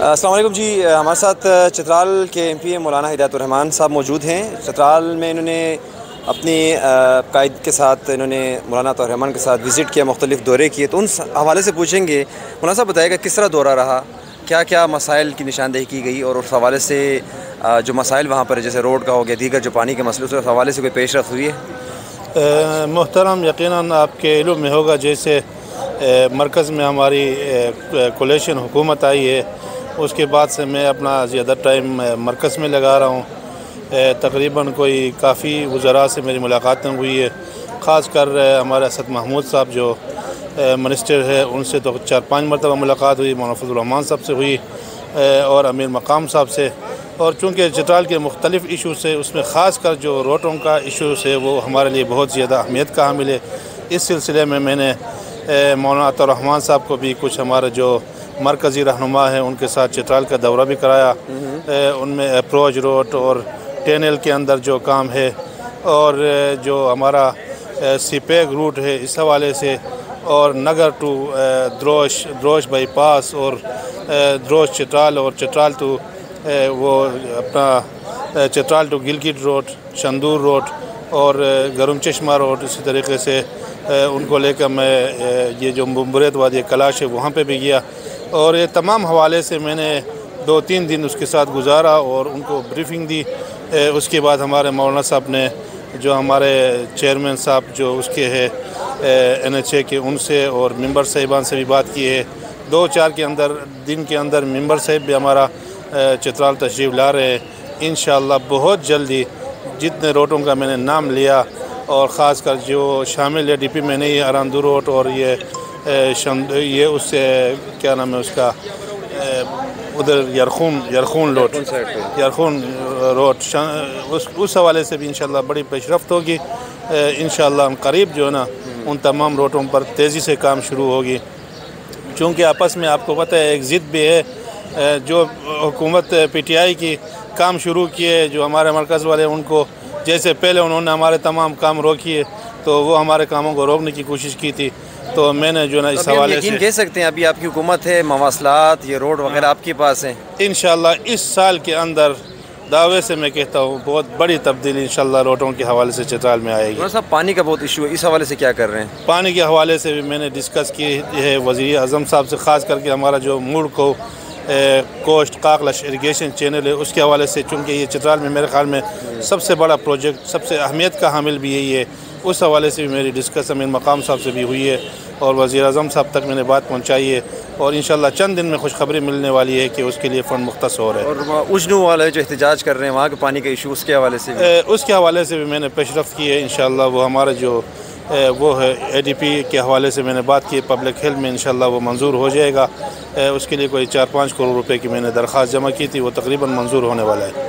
السلام علیکم جی ہمارے ساتھ چترال کے ایم پی اے مولانا ہدایت الرحمان صاحب موجود ہیں۔ چترال میں انہوں نے اپنی قائد کے ساتھ، انہوں نے مولانا الرحمان کے ساتھ وزٹ کیا، مختلف دورے کیے۔ تو ان حوالے سے پوچھیں گے، مولانا صاحب بتائے گا، کس طرح دورہ رہا؟ کیا کیا مسائل کی نشاندہی کی گئی؟ اور اس حوالے سے جو مسائل وہاں پر، جیسے روڈ کا ہو گیا، دیگر جو پانی کے مسئلے، اس حوالے سے کوئی پیش رفت ہوئی ہے؟ محترم، یقیناً آپ کے علم میں ہوگا، جیسے مرکز میں ہماری کولیشن حکومت آئی ہے۔ اس کے بعد سے میں اپنا زیادہ ٹائم مرکز میں لگا رہا ہوں۔ تقریباً کوئی کافی وزراء سے میری ملاقاتیں ہوئی ہے خاص کر ہمارے اسد محمود صاحب جو منسٹر ہے ان سے تو چار پانچ مرتبہ ملاقات ہوئی فضل الرحمان صاحب سے ہوئی اور امیر مقام صاحب سے۔ اور چونکہ چترال کے مختلف ایشوز سے، اس میں خاص کر جو روٹوں کا ایشوز ہے، وہ ہمارے لیے بہت زیادہ اہمیت کا حامل ہے۔ اس سلسلے میں میں نے مولانا الرحمان صاحب کو بھی کچھ ہمارے جو مرکزی رہنما ہیں، ان کے ساتھ چترال کا دورہ بھی کرایا۔ ان میں اپروچ روڈ اور ٹینل کے اندر جو کام ہے اور جو ہمارا سپیگ روٹ ہے اس حوالے سے اور نگر ٹو دروش دروش بائی پاس اور دروش چترال اور چترال ٹو وہ اپنا Chitral to Gilgit road Shandur road اور گرم چشمہ روڈ اسی طریقے سے ان کو لے کر میں یہ جو ممبریت وادی کلاش ہے وہاں پہ بھی گیا۔ اور یہ تمام حوالے سے میں نے دو تین دن اس کے ساتھ گزارا اور ان کو بریفنگ دی۔ اس کے بعد ہمارے مولانا صاحب نے جو ہمارے چیئرمین صاحب جو اس کے ہے این ایچ اے کے، ان سے اور ممبر صاحبان سے بھی بات کی ہے۔ دو چار کے اندر، دن کے اندر ممبر صاحب بھی ہمارا چترال تشریف لا رہے ہیں۔ انشاءاللہ بہت جلدی جتنے روٹوں کا میں نے نام لیا اور خاص کر جو شامل ہے ڈی پی میں نے یہ اراندو روٹ اور یہ یہ اس سے کیا نام ہے اس کا؟ ادھر یرخون یرخون روڈ یرخون روڈ اس حوالے سے بھی انشاءاللہ بڑی پیش رفت ہوگی انشاءاللہ ہم قریب جو ہے نا، ان تمام روٹوں پر تیزی سے کام شروع ہوگی۔ چونکہ آپس میں آپ کو پتہ ہے، ایک ضد بھی ہے۔ جو حکومت پی ٹی آئی کی کام شروع کیے، جو ہمارے مرکز والے ان کو، جیسے پہلے انہوں نے ہمارے تمام کام روکیے، تو وہ ہمارے کاموں کو روکنے کی کوشش کی تھی۔ تو میں نے جو نا اس حوالے سے کہہ سکتے ہیں ابھی آپ کی حکومت ہے مواصلات یہ روڈ وغیرہ آپ کے پاس ہیں۔ انشاءاللہ اس سال کے اندر دعوے سے میں کہتا ہوں بہت بڑی تبدیلی انشاءاللہ روڈوں کے حوالے سے چترال میں آئے گی۔ صاحب پانی کا بہت ایشو ہے اس حوالے سے کیا کر رہے ہیں؟ پانی کے حوالے سے بھی میں نے ڈسکس کی ہے وزیر اعظم صاحب سے خاص کر کے ہمارا جو موڑ کو کوسٹ کاکلش اریگیشن چینل ہے اس کے حوالے سے چونکہ یہ چترال میں میرے خیال میں سب سے بڑا پروجیکٹ سب سے اہمیت کا حامل بھی یہی ہے۔ اس حوالے سے بھی میری ڈسکس امین مقام صاحب سے بھی ہوئی ہے اور وزیر اعظم صاحب تک میں نے بات پہنچائی ہے اور انشاءاللہ چند دن میں خوشخبری ملنے والی ہے کہ اس کے لیے فنڈ مختص ہو رہے ہیں اور اجنو والے جو احتجاج کر رہے ہیں وہاں کے پانی کا ایشو اس کے حوالے سے اس کے حوالے سے بھی میں نے پیش رفت کی ہے انشاءاللہ وہ ہمارے جو وہ ہے اے ڈی پی کے حوالے سے میں نے بات کی پبلک ہیلتھ میں انشاءاللہ وہ منظور ہو جائے گا۔ اس کے لیے کوئی چار پانچ کروڑ روپے کی میں نے درخواست جمع کی تھی وہ تقریباً منظور ہونے والا ہے۔